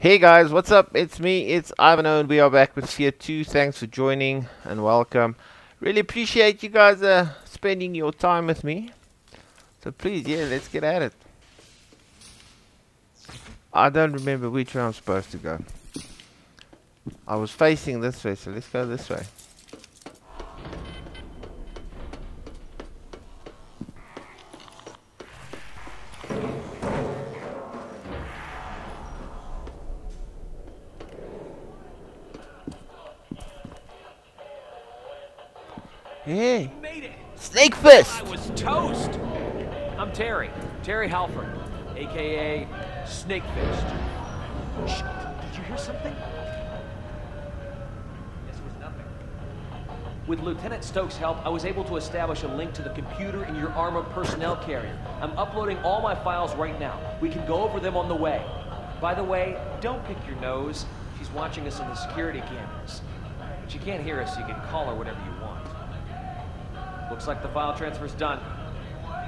Hey guys, what's up? It's me, it's Ivano, and we are back with Fear 2. Thanks for joining and welcome. Really appreciate you guys uh, spending your time with me. So please, yeah, let's get at it. I don't remember which way I'm supposed to go. I was facing this way, so let's go this way. Hey, Snake Fist! I was toast! I'm Terry. Terry Halford, aka Snake Fist. Shh, did you hear something? Yes, it was nothing. With Lieutenant Stokes' help, I was able to establish a link to the computer in your armored personnel carrier. I'm uploading all my files right now. We can go over them on the way. By the way, don't pick your nose. She's watching us on the security cameras. But she can't hear us, so you can call her whatever you want. Looks like the file transfer's done.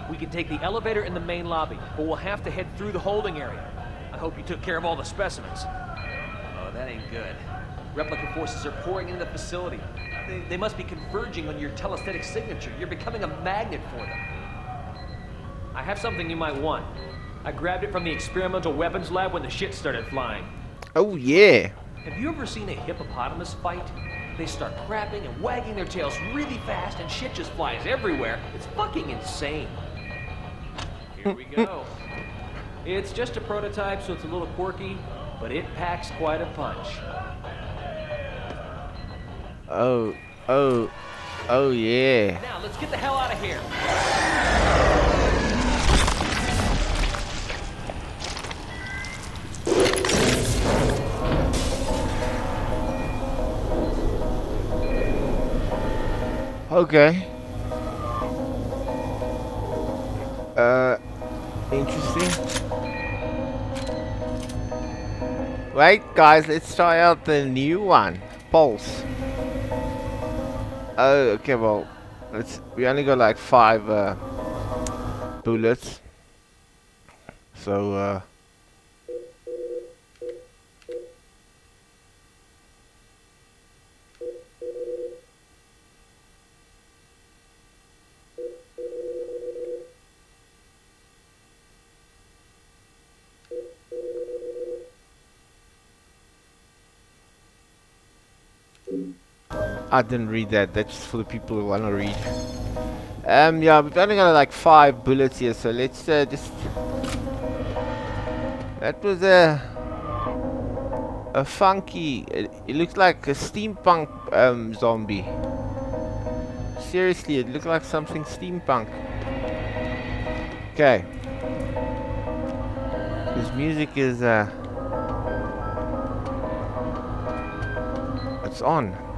We can take the elevator in the main lobby, but we'll have to head through the holding area. I hope you took care of all the specimens. Oh, that ain't good. Replica forces are pouring into the facility. They, they must be converging on your telesthetic signature. You're becoming a magnet for them. I have something you might want. I grabbed it from the experimental weapons lab when the shit started flying. Oh yeah. Have you ever seen a hippopotamus fight? They start crapping and wagging their tails really fast and shit just flies everywhere. It's fucking insane. Here we go. it's just a prototype, so it's a little quirky, but it packs quite a punch. Oh, oh, oh yeah. Now, let's get the hell out of here. Okay. Uh, interesting. Wait, guys, let's try out the new one, Pulse. Oh, okay, well, let's. We only got like five uh, bullets, so uh. I didn't read that. That's for the people who want to read. Um, yeah, we've only got like five bullets here, so let's uh, just. That was a a funky. It, it looks like a steampunk um, zombie. Seriously, it looked like something steampunk. Okay. This music is uh. It's on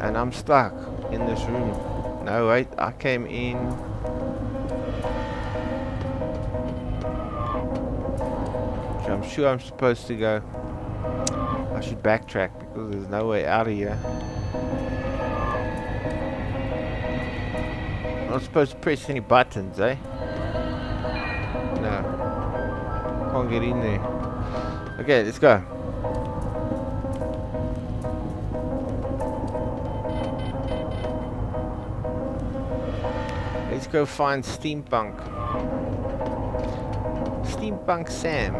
and I'm stuck in this room. No, wait, I came in. I'm sure I'm supposed to go. I should backtrack because there's no way out of here. I'm not supposed to press any buttons, eh? No. Can't get in there. Okay, let's go. Let's go find Steampunk. Steampunk Sam.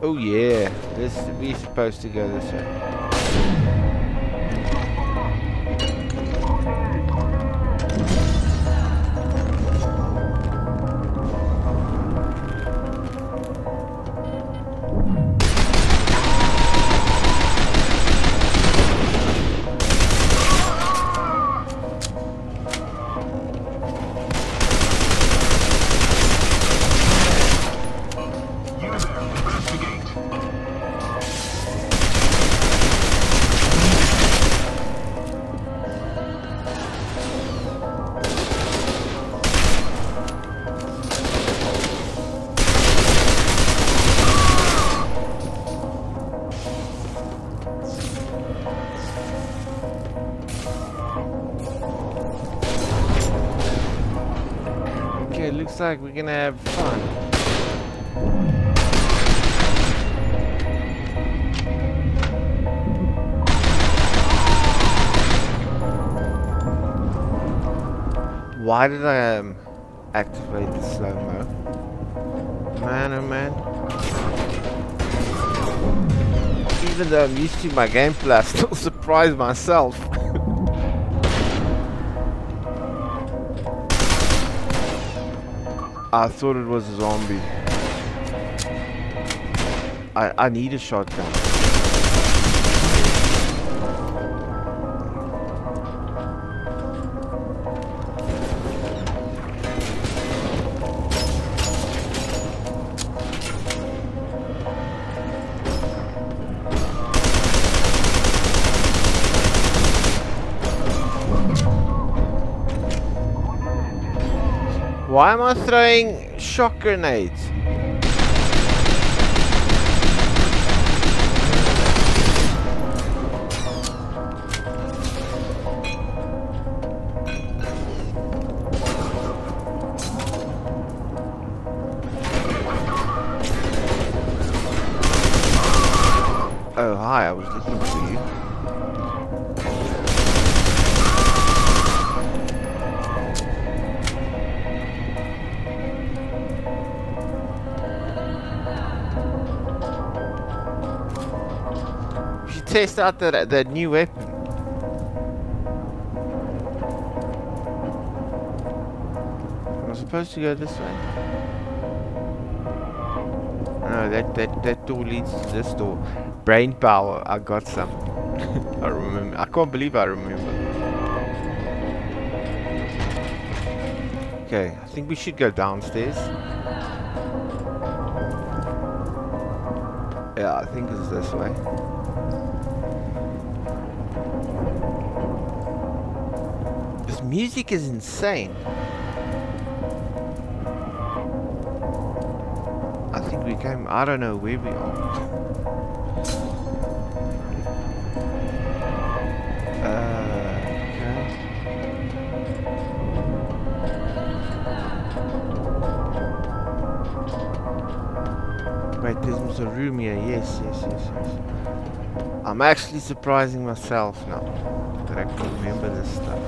Oh yeah, this we're supposed to go this way. like we're gonna have fun. Why did I um, activate the slow-mo? Man, oh man. Even though I'm used to my gameplay, I still surprise myself. I thought it was a zombie. I, I need a shotgun. Why am I throwing shock grenades? Oh, hi, I was looking for you. Test out that, that new weapon. I'm supposed to go this way? No, that, that, that door leads to this door. Brain power, I got some. I remember. I can't believe I remember. Okay, I think we should go downstairs. Yeah, I think it's this way. Music is insane. I think we came. I don't know where we are. Uh. Wait, there's a room here. Yes, yes, yes, yes. I'm actually surprising myself now I can remember this stuff.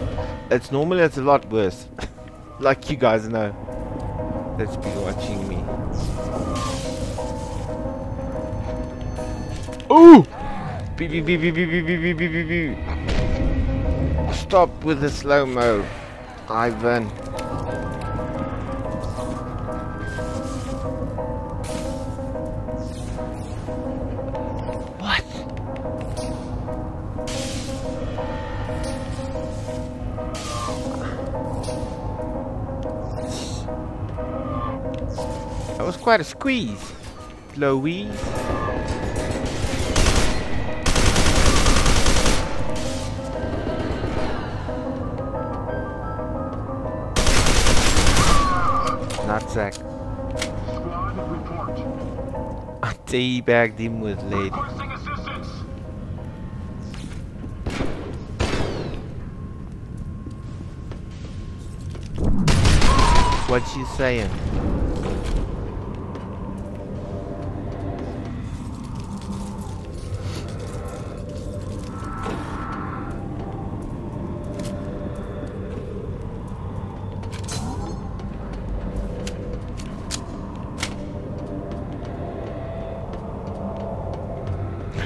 It's normally it's a lot worse, like you guys know. That's been watching me. Ooh! Beep, beep, beep, beep, beep, beep, beep, beep, beep, beep. Stop with the slow mo, Ivan. That was quite a squeeze, Louise. Squad, report. I teabagged him with assistance. What you saying?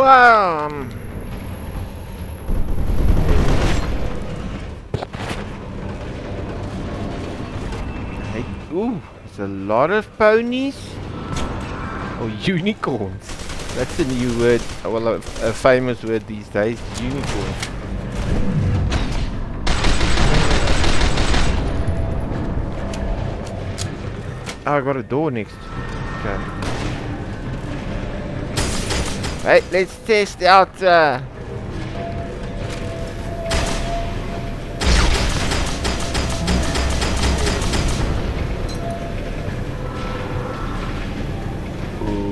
um, hey, ooh, there's a lot of ponies or unicorns. That's a new word, well, a, a famous word these days, unicorn. Oh, I got a door next. Okay. Right, let's test out. Uh,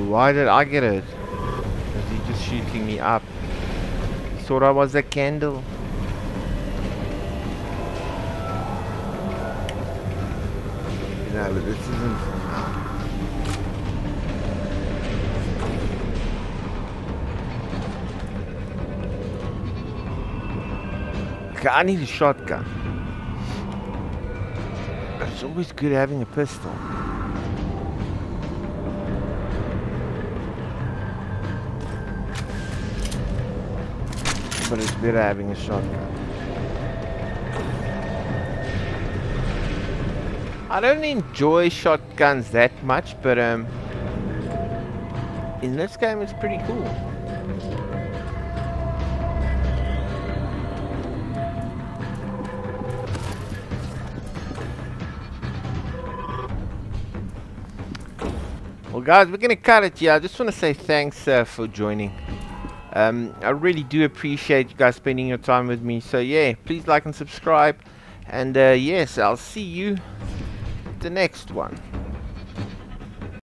why did I get it? He just shooting me up? Thought I was a candle. No, but this isn't. I need a shotgun. It's always good having a pistol. But it's better having a shotgun. I don't enjoy shotguns that much, but um, in this game it's pretty cool. Well, guys, we're gonna cut it here. I just want to say thanks uh, for joining. Um, I really do appreciate you guys spending your time with me. So yeah, please like and subscribe. And uh, yes, I'll see you the next one.